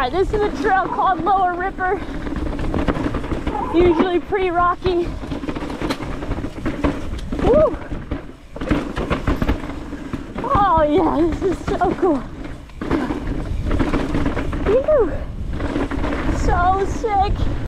Alright, this is a trail called Lower Ripper. Usually pretty rocky. Woo! Oh yeah, this is so cool. So sick.